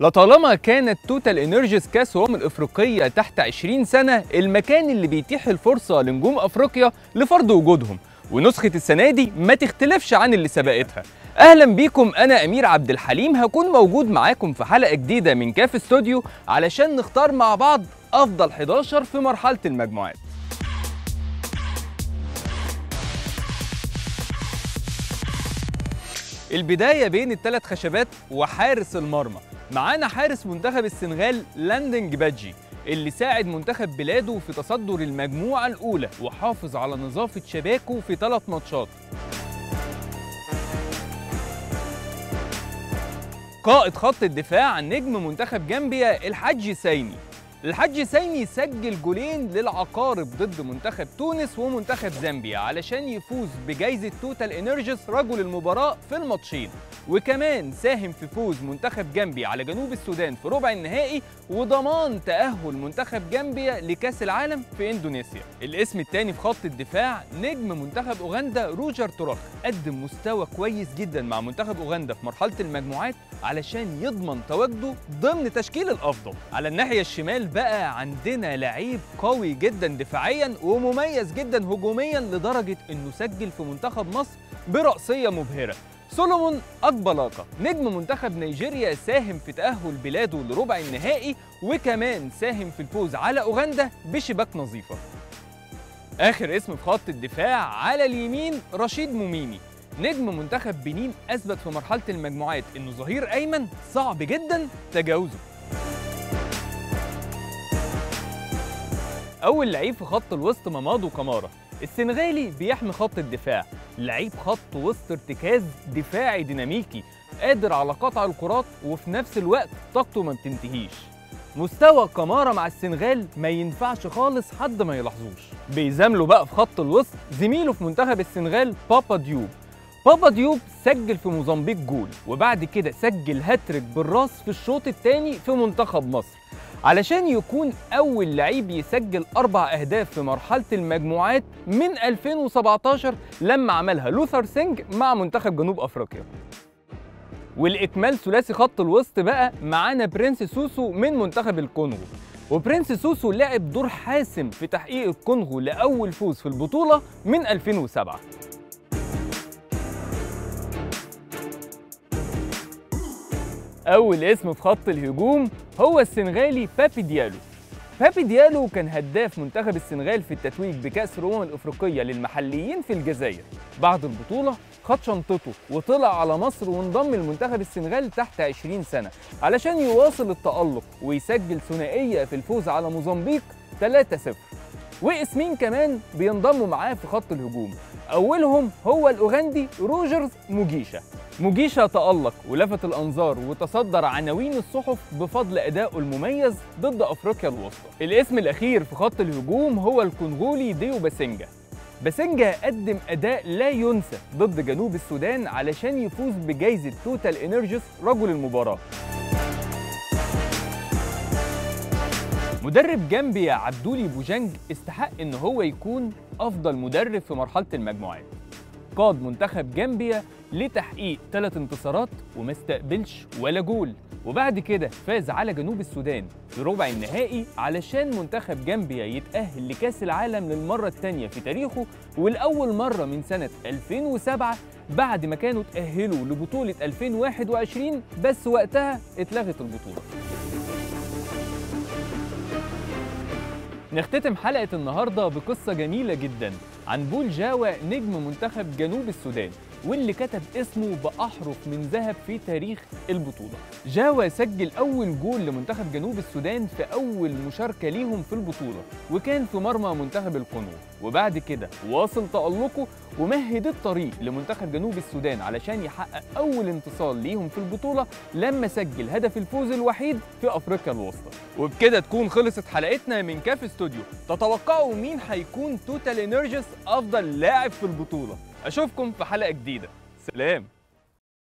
لطالما كانت TotalEnergies كاس الأمم الإفريقية تحت 20 سنة المكان اللي بيتيح الفرصة لنجوم أفريقيا لفرض وجودهم. ونسخة السنة دي ما تختلفش عن اللي سبقتها. أهلا بيكم أنا أمير عبد الحليم هكون موجود معاكم في حلقة جديدة من CAF Studio علشان نختار مع بعض أفضل 11 في مرحلة المجموعات. البداية بين الثلاث خشبات وحارس المرمى. معانا حارس منتخب السنغال لاندنج بادجي اللي ساعد منتخب بلاده في تصدر المجموعة الأولى وحافظ على نظافة شباكه في ثلاث ماتشات. قائد خط الدفاع نجم منتخب جامبيا الحاج سيني الحاج سيني سجل جولين للعقارب ضد منتخب تونس ومنتخب زامبيا علشان يفوز بجائزة TotalEnergies رجل المباراة في الماتشين. وكمان ساهم في فوز منتخب جامبيا على جنوب السودان في ربع النهائي وضمان تأهل منتخب جامبيا لكأس العالم في إندونيسيا. الاسم الثاني في خط الدفاع نجم منتخب أوغندا روجر توراخ قدم مستوى كويس جدا مع منتخب أوغندا في مرحلة المجموعات علشان يضمن تواجده ضمن تشكيل الأفضل. على الناحية الشمال بقى عندنا لعيب قوي جدا دفاعيا ومميز جدا هجوميا لدرجة إنه سجل في منتخب مصر برأسية مبهرة. سولومون أكبلاكا نجم منتخب نيجيريا ساهم في تأهل بلاده لربع النهائي وكمان ساهم في الفوز على أوغندا بشباك نظيفة. آخر اسم في خط الدفاع على اليمين رشيد موميني. نجم منتخب بنين أثبت في مرحلة المجموعات إنه ظهير أيمن صعب جدا تجاوزه. أول لعيب في خط الوسط مامادو كمارا السنغالي بيحمي خط الدفاع. لعيب خط وسط ارتكاز دفاعي ديناميكي قادر على قطع الكرات وفي نفس الوقت طاقته ما بتنتهيش. مستوى كمارا مع السنغال ما ينفعش خالص حد ما يلاحظوش. بيزامله بقى في خط الوسط زميله في منتخب السنغال بابا ديوب. بابا ديوب سجل في موزمبيق جول وبعد كده سجل هاتريك بالراس في الشوط الثاني في منتخب مصر. علشان يكون أول لعيب يسجل أربع أهداف في مرحلة المجموعات من 2017 لما عملها لوثر سينج مع منتخب جنوب أفريقيا. ولإكمال ثلاثي خط الوسط بقى معانا برنس سوسو من منتخب الكونغو. وبرنس سوسو لعب دور حاسم في تحقيق الكونغو لأول فوز في البطولة من 2007 أول اسم في خط الهجوم هو السنغالي بابي ديالو. بابي ديالو كان هداف منتخب السنغال في التتويج بكأس الأمم الأفريقية للمحليين في الجزائر. بعد البطولة خد شنطته وطلع على مصر وانضم لمنتخب السنغال تحت 20 سنة. علشان يواصل التألق ويسجل ثنائية في الفوز على موزمبيق 3-0 واسمين كمان بينضموا معاه في خط الهجوم. أولهم هو الأوغندي روجرز موجيشا. موجيشا تألق ولفت الأنظار وتصدر عناوين الصحف بفضل أدائه المميز ضد أفريقيا الوسطى. الاسم الأخير في خط الهجوم هو الكونغولي ديو باسينجا. باسينجا قدم أداء لا ينسى ضد جنوب السودان علشان يفوز بجائزة TotalEnergies رجل المباراة. مدرب جامبيا عبدولي بوجانج استحق إن هو يكون أفضل مدرب في مرحلة المجموعات. قاد منتخب جامبيا لتحقيق ثلاث انتصارات وما استقبلش ولا جول. وبعد كده فاز على جنوب السودان في ربع النهائي علشان منتخب جامبيا يتأهل لكأس العالم للمرة الثانية في تاريخه والأول مرة من سنة 2007 بعد ما كانوا تأهلوا لبطولة 2021 بس وقتها اتلغت البطولة. نختتم حلقة النهاردة بقصة جميلة جدا عن بول جاوا نجم منتخب جنوب السودان واللي كتب اسمه بأحرف من ذهب في تاريخ البطولة. جاوا سجل أول جول لمنتخب جنوب السودان في أول مشاركة ليهم في البطولة وكان في مرمى منتخب الكونغو وبعد كده واصل تألقه ومهد الطريق لمنتخب جنوب السودان علشان يحقق أول انتصار ليهم في البطولة لما سجل هدف الفوز الوحيد في أفريقيا الوسطى. وبكده تكون خلصت حلقتنا من كاف استوديو تتوقعوا مين هيكون TotalEnergies أفضل لاعب في البطولة. أشوفكم في حلقة جديدة. سلام.